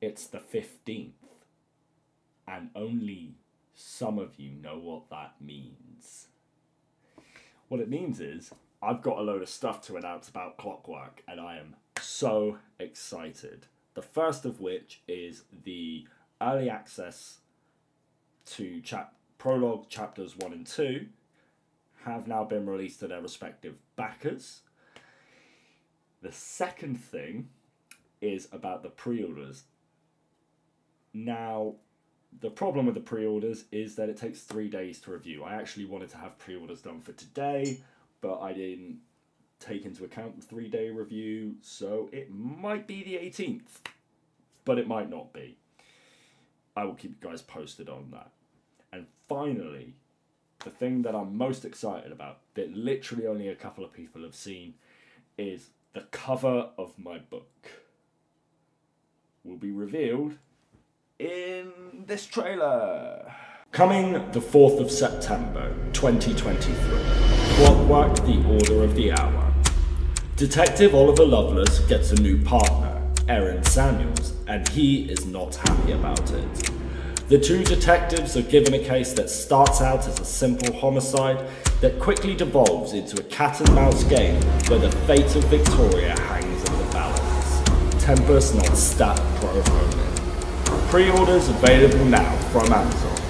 it's the 15th. And only some of you know what that means. What it means is, I've got a load of stuff to announce about Clockwork, and I am so excited. The first of which is the early access to chap prologue chapters 1 and 2 have now been released to their respective backers. The second thing is about the pre orders. Now, the problem with the pre orders is that it takes three days to review. I actually wanted to have pre orders done for today, but I didn't take into account the three day review, so it might be the 18th, but it might not be. I will keep you guys posted on that. And finally, the thing that I'm most excited about, that literally only a couple of people have seen, is the cover of my book. Will be revealed in this trailer. Coming the 4th of September 2023. Clockwork The Order of the Hour. Detective Oliver Lovelace gets a new partner, Erin Samuels, and he is not happy about it. The two detectives are given a case that starts out as a simple homicide that quickly devolves into a cat and mouse game where the fate of Victoria hangs in the balance. Tempus non stat pro. Pre-orders available now from Amazon.